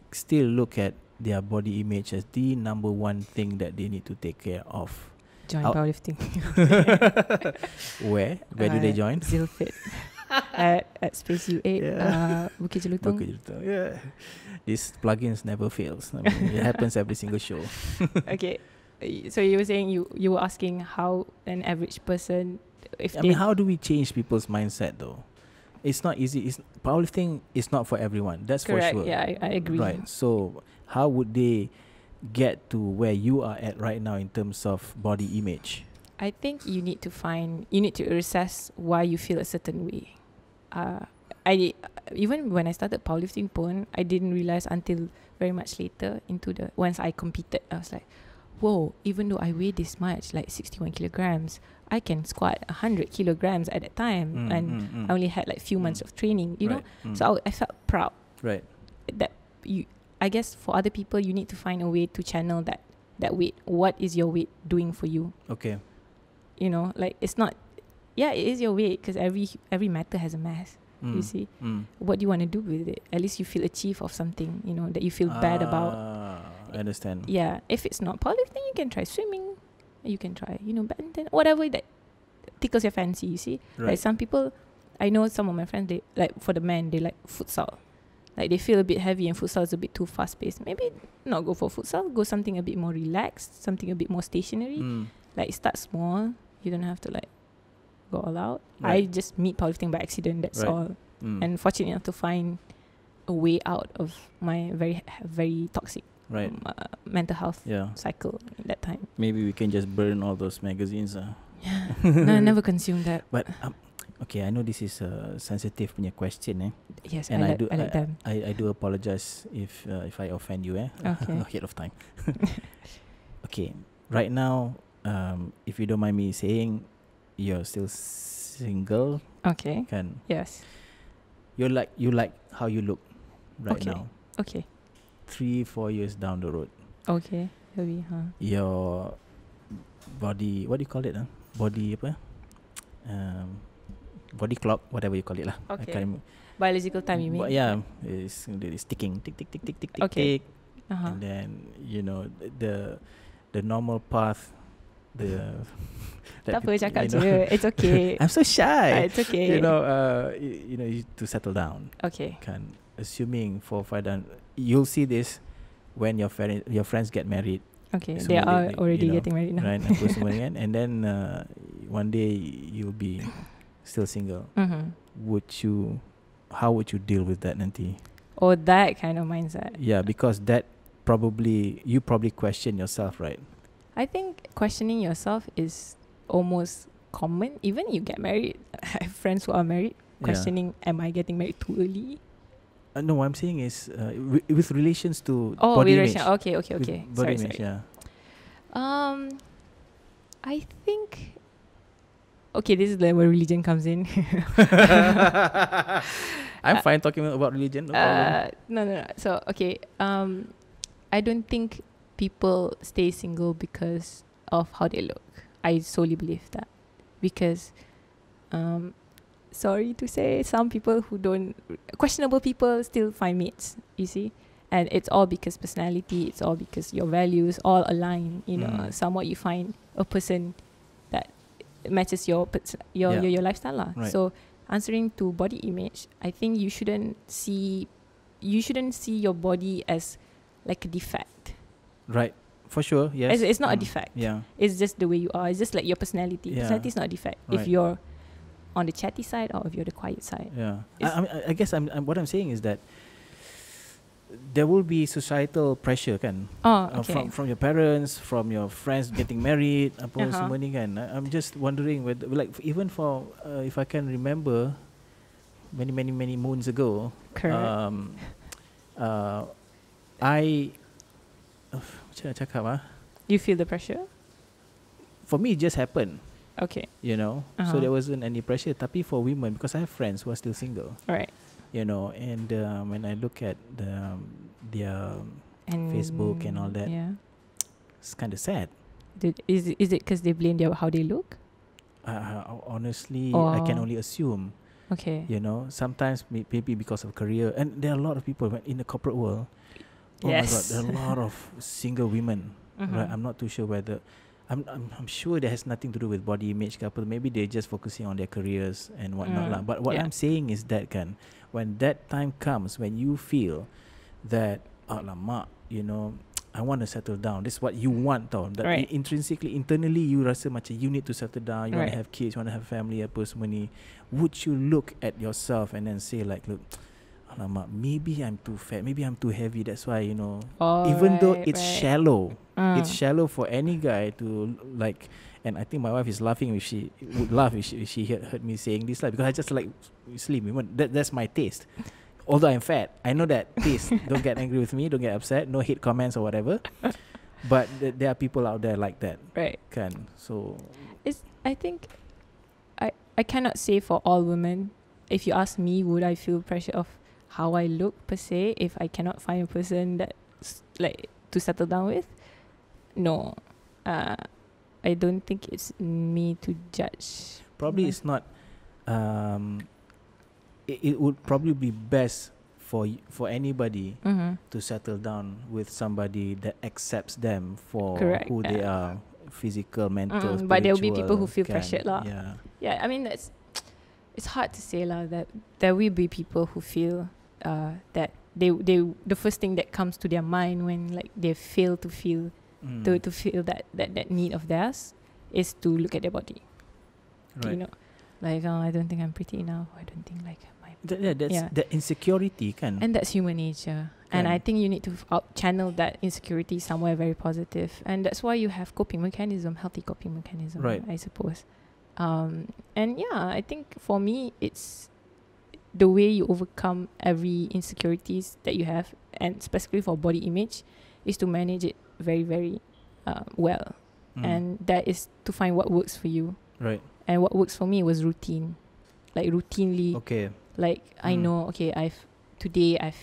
still look at their body image as the number one thing that they need to take care of. Join Out- powerlifting. Where? Where do they Uh, join? Zealfit. at, at Space U8, Yeah. uh, Bukit Jelutong. Bukit Jelutong. Yeah. These plugins never fails. I mean, it happens every single show. okay. Uh, So you were saying you, you were asking how an average person, if I mean, how do we change people's mindset though? It's not easy. It's powerlifting is not for everyone. That's correct, for sure. yeah, I, I agree. Right. So how would they get to where you are at right now in terms of body image? I think you need to find, you need to assess why you feel a certain way. Uh, I even when I started powerlifting pun, I didn't realize until very much later into the once I competed, I was like, whoa, even though I weigh this much, like 61 kilograms, I can squat 100 kilograms at that time. Mm, and mm, mm. I only had like few months Mm. of training, you know. Right. Mm. So I, I felt proud right. that you. I guess for other people, you need to find a way to channel that that weight. What is your weight doing for you? Okay. You know, like it's not. Yeah, it is your weight because every every matter has a mass. You see, Mm. what do you want to do with it? At least you feel achieved of something. You know that you feel bad about. I understand. Yeah, if it's not powerlifting, you can try swimming. You can try, you know, badminton, whatever that tickles your fancy. You see, Right. Like some people, I know some of my friends. They like for the men, they like futsal. Like they feel a bit heavy and futsal is a bit too fast paced. Maybe not go for futsal. Go something a bit more relaxed, something a bit more stationary. Mm. Like start small. You don't have to like go all out. I just meet powerlifting by accident. That's Right. all. Mm. And fortunate enough to find a way out of my very very toxic right. um, uh, mental health Yeah. cycle at that time. Maybe we can just burn all those magazines. Uh. no, I never consumed that. But um, okay, I know this is a sensitive punya question, eh. Yes, And I I, like, do- I like I- them. I, I do apologize if uh, if I offend you, eh. Okay. Ahead of time. okay, right now, um, if you don't mind me saying, you're still single, Okay. kan? Yes. You like you like how you look right Okay. now. Okay. Three four years down the road, Okay. Maybe, huh? your body what do you call it? Huh? Body apa? Um, body clock, whatever you call it lah. I Okay. can't remember. Biological time, you mean? But yeah, it's, it's ticking, tick, tick, tick, tick, tick, tick, Okay. tick, Uh-huh. and then you know the the normal path, the Tak apa, cakap you know- je. It's okay. I'm so Ah, shy. it's okay. You know, uh, y- you know, you, to settle down. Okay. Can assuming for five down, you'll see this when your friend, your friends get married, Okay. Semua They are dia- already you know, getting married now. right? Apa semua kan? And then uh, one day you'll be still single. Mm-hmm. Would you? How would you deal with that nanti? Or that kind of mindset. Yeah, because that probably you probably question yourself, right? I think questioning yourself is almost common. Even you get married. I have friends who are married Yeah. questioning, am I getting married too early? Uh, no, what I'm saying is uh, wi- with relations to Oh, body with image. relation- Okay, okay, With okay. Body Sorry, image, sorry. yeah. Um, I think. Okay, this is the where religion comes in. I'm Uh, fine talking about religion. No problem. Uh, no, no, no. So okay, um, I don't think people stay single because of how they look. I solely believe that because, um, sorry to say, some people who don't questionable people still find mates. You see, and it's all because personality. It's all because your values all align. You know, Mm. somewhat you find a person that matches your pers- your Yeah. your, your lifestyle lah. Right. So answering to body image, I think you shouldn't see you shouldn't see your body as like a defect. Right. For sure. Yes. It's, it's not a Mm. defect. Yeah. It's just the way you are. It's just like your personality. Yeah. Personality is not a defect. Right. If you're on the chatty side or if you're the quiet side. Yeah. I, I, mean, I- guess I'm, I'm what I'm saying is that there will be societal pressure kan Oh, uh, from from your parents, from your friends getting married, apa Uh-huh. semua ni kan. I, I'm just wondering whether like even for uh, if I can remember many many many moons ago, Correct. um, uh, I uh, macam nak cakap ah, you feel the pressure? for me it just happened, Okay. you know. Uh-huh. So there wasn't any pressure. Tapi for women because I have friends who are still single, Right. you know, and um, when I look at the um, their And Facebook and all that. Yeah. it's kind of sad. Did, is it- is it because they blame their how they look? Uh, honestly, I can only assume. Okay. You know, sometimes maybe because of career, and there are a lot of people in the corporate world. Oh my God, Yes. there are a lot of single women. Right, Mhm. I'm not too sure whether. I'm, I'm I'm sure that has nothing to do with body image couple. Maybe they're just focusing on their careers and whatnot Mm, lah. But what yeah. I'm saying is that kan, when that time comes, when you feel that alamak, you know, I want to settle down. This is what you want tau. That Right. intrinsically, internally, you rasa macam you need to settle down. You want to have kids. You want to have family. Apa semua ni. Would you look at yourself and then say like, look, alamak, maybe I'm too fat. Maybe I'm too heavy. That's why you know. Oh, even though it's right. shallow, Mm. it's shallow for any guy to like and I think my wife is laughing if she would laugh if she, if she heard, heard me saying this like because I just like slim women that that's my taste although I'm fat I know that taste don't get angry with me don't get upset no hate comments or whatever but th- there are people out there like that right. can so It's I think I I cannot say for all women. If you ask me, would I feel pressure of how I look per se if I cannot find a person that like to settle down with? No. Uh I don't think it's me to judge. probably it's not um it, it would probably be best for y- for anybody Mm-hmm. to settle down with somebody that accepts them for Correct, who they are physical mental Mm, but there will be people who feel pressured lah. yeah Yeah, I mean that's it's hard to say lah that there will be people who feel uh that they they the first thing that comes to their mind when like they fail to feel Mm, to to feel that that that need of theirs is to look at their body. right. You know, like oh, I don't think I'm pretty enough. I don't think like my That, yeah, that's Yeah. that insecurity kan and that's human nature. And I think you need to out channel that insecurity somewhere very positive, and that's why you have coping mechanism, healthy coping mechanism, Right. I suppose. Um, and yeah, I think for me, it's the way you overcome every insecurities that you have, and specifically for body image, is to manage it very, very uh, well. Mm, And that is to find what works for you. right. And what works for me was routine, like routinely okay. like I Mm. know okay I've today I've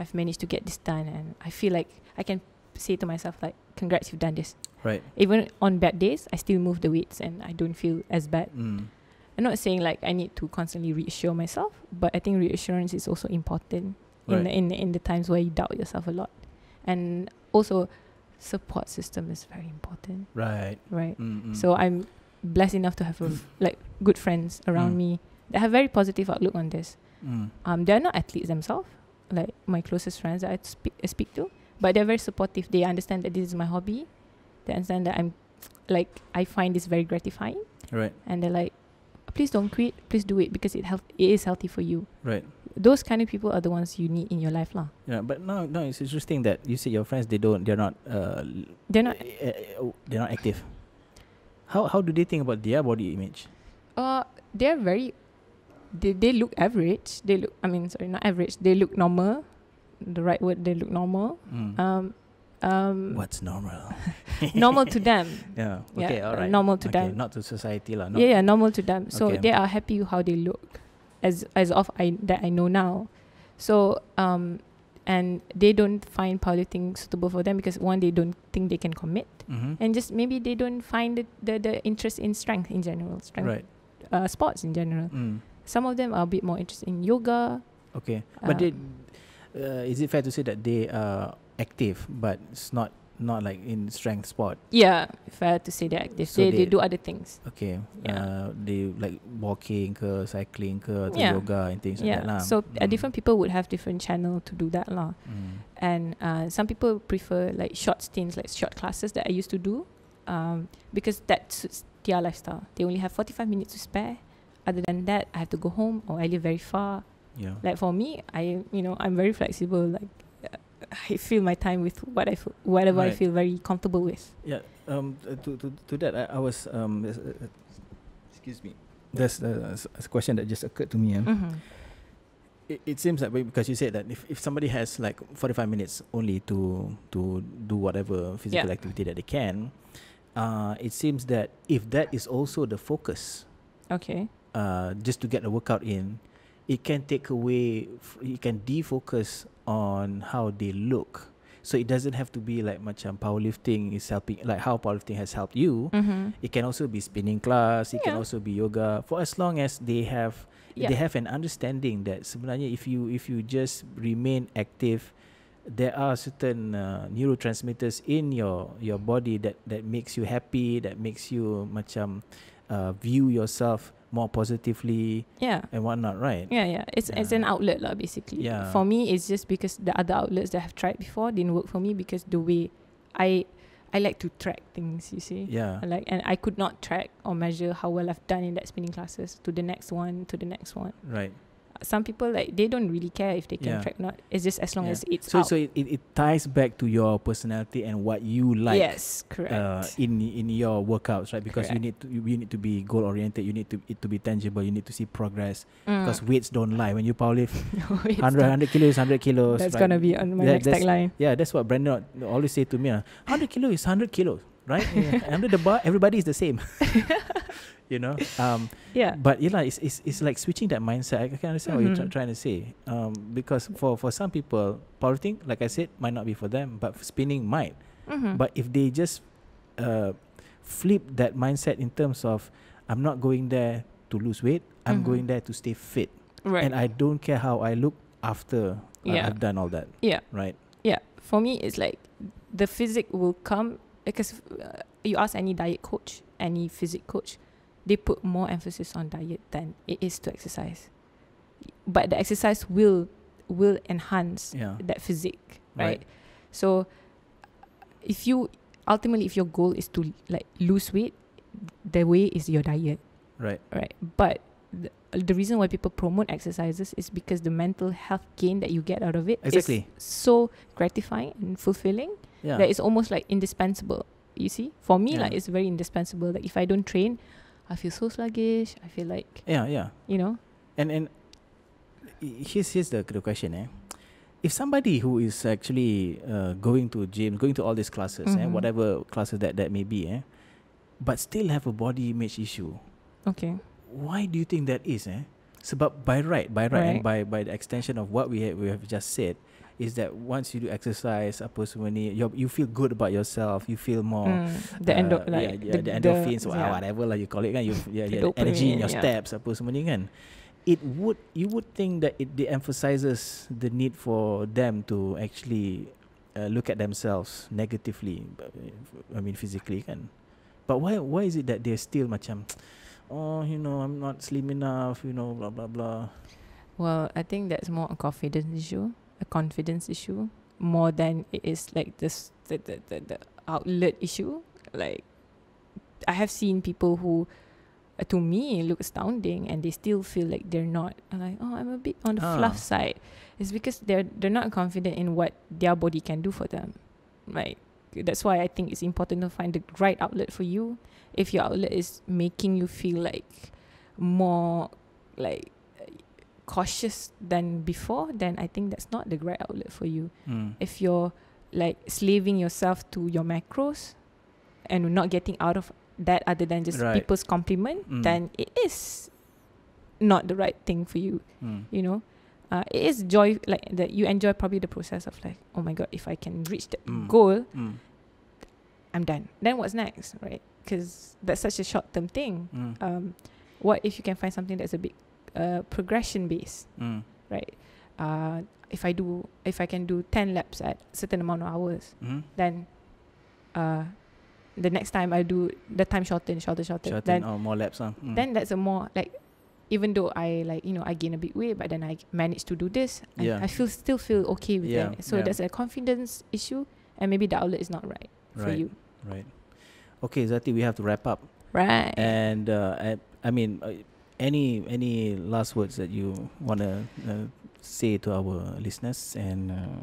I've managed to get this done and I feel like I can say to myself like congrats you've done this. Right. Even on bad days I still move the weights and I don't feel as bad. Mm, I'm not saying like I need to constantly reassure myself but I think reassurance is also important in Right. the, in the, in the times where you doubt yourself a lot and also support system is very important right right mm, mm. so I'm blessed enough to have a, like good friends around Mm. me that have very positive outlook on this mm, um, they're not athletes themselves, like my closest friends that I speak, I speak to, but they're very supportive. They understand that this is my hobby. They understand that I'm, like, I find this very gratifying, right and they're like, please don't quit, please do it because it health it is healthy for you. right Those kind of people are the ones you need in your life, lah. yeah but no no it's interesting that you say your friends they don't they're not uh They're not. uh, uh, they're not active how how do they think about their body image Uh, they're very. They they look average. They look. I mean, sorry, not average. They look normal. The right word. They look normal. mm. Um, um, what's normal normal to them. yeah Yeah, okay all uh, right normal to okay, them. not to society lah yeah, yeah, normal to them. So Okay. they are happy how they look, as as of I that I know now. So um, and they don't find powerlifting suitable for them because one they don't think they can commit Mm-hmm. and just maybe they don't find the, the, the interest in strength in general strength Right. uh, sports in general Mm. some of them are a bit more interested in yoga Okay. But they, Um, uh, is it fair to say that they are active, but it's not not like in strength sport? yeah fair to say they're active So they, they they- do other things Okay. Yeah. Uh, they like walking, ke, cycling, ke, atau Yeah. yoga and things like that lah. so uh, Mm. different people would have different channel to do that lah Mm. and uh, some people prefer like short stints like short classes that i used to do um, because that suits their lifestyle they only have 45 minutes to spare other than that i have to go home or i live very far Yeah. like for me i you know i'm very flexible like i fill my time with what i feel, whatever i feel very comfortable with Yeah. Um. uh, To to to that, I, I was um. uh, uh, excuse me. There's a, a question that just occurred to me. eh. mm-hmm. It, it seems that way because you said that if, if somebody has like 45 minutes only to to do whatever physical Yeah. activity that they can, uh, it seems that if that is also the focus, okay uh, just to get a workout in, it can take away, it can defocus on how they look. So it doesn't have to be like macam powerlifting is helping, like how powerlifting has helped you. mm-hmm. It can also be spinning class. It can Yeah. also be yoga. For as long as they have yeah they have an understanding that sebenarnya if you if you just remain active there are certain uh, neurotransmitters in your your body that that makes you happy that makes you macam uh, view yourself more positively yeah and whatnot right Yeah, yeah. It's it's an outlet lah basically. Yeah. For me it's just because the other outlets that I've tried before didn't work for me because the way I I like to track things, you see. yeah I Like and I could not track or measure how well I've done in that spinning classes to the next one, to the next one. right Some people like they don't really care if they can Yeah. track or not. It's just as long Yeah. as it's so out. so it, it, it ties back to your personality and what you like yes, correct. uh, in in your workouts, right? Because you Correct. need to you need to be goal oriented. You need to it to be tangible. You need to see progress. Mm. Because weights don't lie. When you powerlift, It's 100, 100 not- kilos, 100 kilos. That's right? gonna be on my That- next tagline. Yeah, that's what Brandon always say to me. ah. 100 kilo is 100 kilos, right? Yeah. Under the bar, everybody is the same. you know. Um, Yeah. but yeah, lah, it's, it's it's like switching that mindset. I can understand what you're Mhm. trying to say. Um, because for for some people, powerlifting, like I said, might not be for them, but spinning might. Mhm. But if they just uh, flip that mindset in terms of, I'm not going there to lose weight. I'm Mhm. going there to stay fit, right. and I don't care how I look after I- Yeah. I've done all that. yeah. Right. Yeah, for me, it's like the physic will come because uh, you ask any diet coach, any physic coach, they put more emphasis on diet than it is to exercise. But the exercise will will enhance Yeah. that physique, Right. right? So, if you ultimately, if your goal is to like lose weight, the way is your diet, Right. right? But the, the reason why people promote exercises is because the mental health gain that you get out of it is Exactly. so gratifying and fulfilling Yeah. that it's almost like indispensable. You see, for me, like it's very indispensable. Like if I don't train, I feel so sluggish. I feel like yeah. Yeah. you know, And and here's here's the, the question, eh? If somebody who is actually uh, going to gym, going to all these classes, eh, Mhm. whatever classes that that may be, eh, but still have a body image issue, okay, why do you think that is, eh? Sebab by right, by right, and by Right. by the extension of what we have, we have just said, is that once you do exercise, apa semua ni, you you feel good about yourself, you feel more. Mm, the endo uh, like yeah, yeah, the, endorphins or yeah. whatever lah you call it kan you yeah, The yeah, the energy in your yeah. steps apa semua ni kan it would you would think that it de-emphasizes the need for them to actually uh, look at themselves negatively I mean physically kan but why why is it that they're still macam oh you know I'm not slim enough you know blah blah blah Well, I think that's more a confidence issue, a confidence issue, more than it is like this the the, the, the outlet issue. Like I have seen people who uh, to me look astounding and they still feel like they're not I'm like oh I'm a bit on the Ah. fluff side. It's because they're they're not confident in what their body can do for them. Right. That's why I think it's important to find the right outlet for you. If your outlet is making you feel like more like cautious than before, then I think that's not the right outlet for you. mm. If you're like slaving yourself to your macros and not getting out of that other than just Right. people's compliment, Mm. then it is not the right thing for you, Mm. you know. uh, it is joy like that you enjoy probably the process of like oh my god if I can reach that Mm. goal Mm. I'm done then what's next right because that's such a short term thing Mm. um, what if you can find something that's a bit uh, progression based Mm. right uh, if I do if I can do 10 laps at certain amount of hours Mm. then uh, the next time I do the time shorten shorten shorter, Shorten then or more laps, huh? Mm. then that's a more like even though I like you know I gain a bit weight but then I manage to do this and Yeah. I feel still feel okay with Yeah, that so yeah. that's a confidence issue and maybe the outlet is not right for you right. Okay, Zaty, we have to wrap up. right And uh, I, I mean, uh, any any last words that you wanna uh, say to our listeners and uh,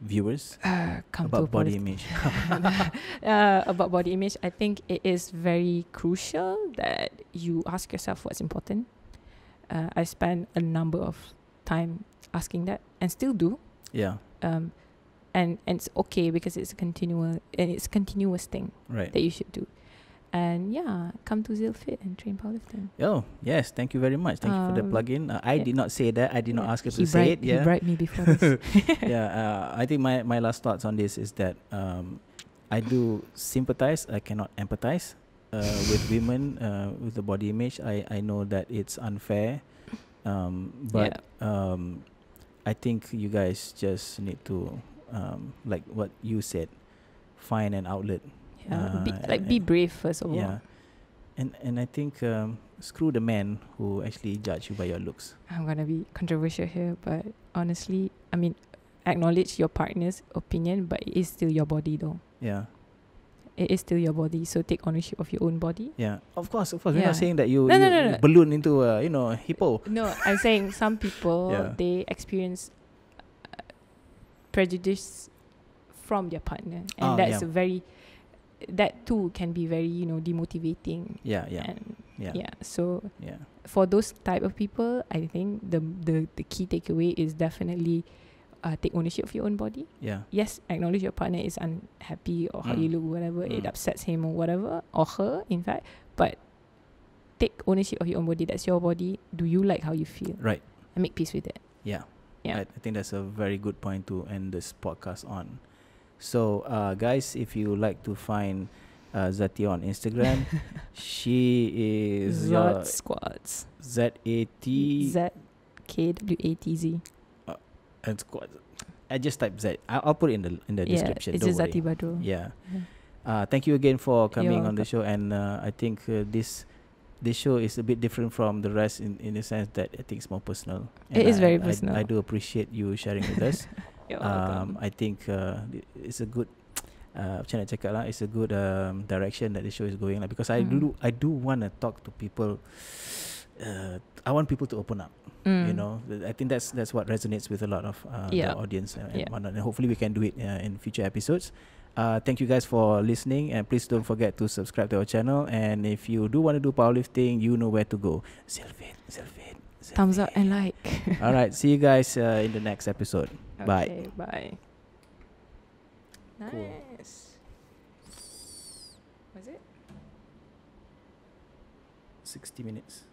viewers uh, about body image? uh, about body image, I think it is very crucial that you ask yourself what's important. Uh, I spend a number of time asking that and still do. yeah, Um, and, and it's okay because it's a continual and it's a continuous thing right. that you should do. And yeah, come to Zealfit and train powerlifting. Oh yes, thank you very much. Thank you for the Um, plug-in. Uh, I yeah. did not say that. I did not Yeah, ask you he to say it. Yeah. He bribed me before this. yeah, uh, I think my, my last thoughts on this is that um, I do sympathize. I cannot empathize uh, with women uh, with the body image. I, I know that it's unfair, um, but um, I think you guys just need to, um, like what you said, find an outlet. Yeah, be, Uh, like be brave first of all. Yeah, and and I think um, screw the men who actually judge you by your looks. I'm gonna be controversial here, but honestly, I mean, acknowledge your partner's opinion, but it is still your body, though. Yeah. It is still your body, so take ownership of your own body. Yeah, of course, of course. We're not saying that you, No, you, no, no, you no. balloon into a you know hippo. No, I'm saying some people Yeah. they experience uh, prejudice from their partner, and Oh, that's yeah. a very that too can be very you know demotivating. Yeah, yeah, And yeah, yeah, so yeah. for those type of people, I think the the the key takeaway is definitely uh, take ownership of your own body. yeah. yes, acknowledge your partner is unhappy or how you Mm. look, whatever, it Mm. upsets him or whatever, or her, in fact. But take ownership of your own body. That's your body. Do you like how you feel? Right. And make peace with it. Yeah. Yeah. I, I think that's a very good point to end this podcast on. So, uh, guys, if you like to find uh, Zaty on Instagram, she is Zod squats. Z A T Z K W A T Z. and squad. I just type Z. I'll, I'll put it in the in the Yeah, description. it's just Zaty worry. Yeah. Yeah. Uh, thank you again for You're coming on the show, and uh, I think uh, this this show is a bit different from the rest in in the sense that I think it's more personal. It And is I- very I- personal. I, do appreciate you sharing with us. You're um. I think uh, it's a good. Uh, macam nak cakap lah, it's a good um, direction that the show is going lah. Because I Mm. do, I do want to talk to people. Uh, I want people to open up. You Mm. know, I think that's that's what resonates with a lot of uh, Yeah. the audience and Yeah. whatnot. And hopefully we can do it uh, in future episodes. Uh, thank you guys for listening, and please don't forget to subscribe to our channel. And if you do want to do powerlifting, you know where to go. Zealfit, Zealfit, Thumbs up and like. All right, see you guys uh, in the next episode. Bye. Okay, bye. Cool. Nice. Was it? Sixty minutes.